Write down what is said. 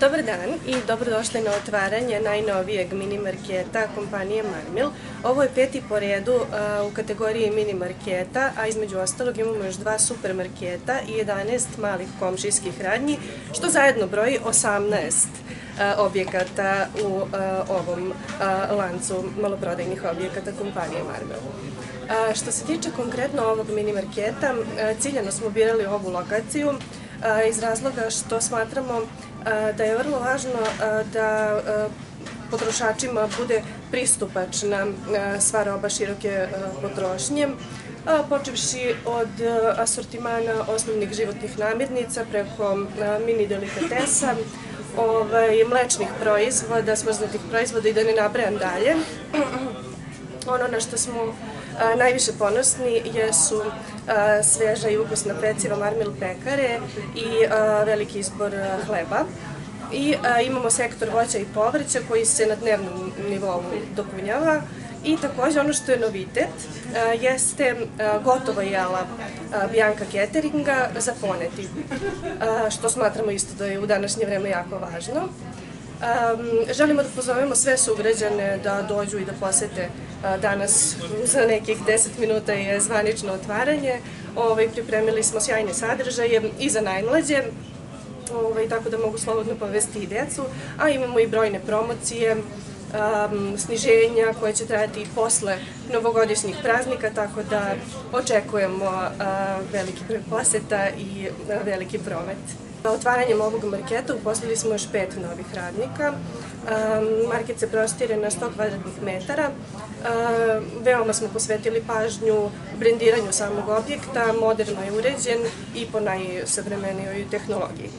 Dobar dan i dobrodošli na otvaranje najnovijeg mini marketa kompanije Marmil. Ovo je peti po redu u kategoriji mini marketa, a između ostalog imamo još dva supermarketa i 11 malih komšijskih radnji, što zajedno broji 18 objekata u ovom lancu maloprodajnih objekata kompanije Marmil. Što se tiče konkretno ovog mini marketa, ciljano smo birali ovu lokaciju iz razloga što smatramo da je vrlo važno da potrošačima bude pristupačna sva roba široke potrošnje, počevši od asortimana osnovnih životnih namirnica preko mini delikatesa, ovaj, mlečnih proizvoda, smrznutih proizvoda i da ne nabrajam dalje. Ono na što smo najviše ponosni jesu sveža i ukusna peciva Marmil pekare i veliki izbor hleba. I imamo sektor voća i povrća koji se na dnevnom nivou dopunjava. I takođe ono što je novitet jeste gotova jela Bianca Cateringa za poneti, što smatramo isto da je u današnje vreme jako važno. Želimo da pozovemo sve sugrađane da dođu i da posete danas za nekih 10 minuta je zvanično otvaranje. Ovaj, pripremili smo sjajne sadržaje i za najmlađe, ovaj, tako da mogu slobodno povesti i decu, a imamo i brojne promocije, sniženja koje će trajati i posle novogodišnjih praznika, tako da očekujemo veliki broj poseta i veliki promet. Otvaranjem ovog marketa uposlili smo još pet novih radnika. Market se prostire na 100 kvadratnih metara. Veoma smo posvetili pažnju brendiranju samog objekta, moderno je uređen i po najsavremenijoj tehnologiji.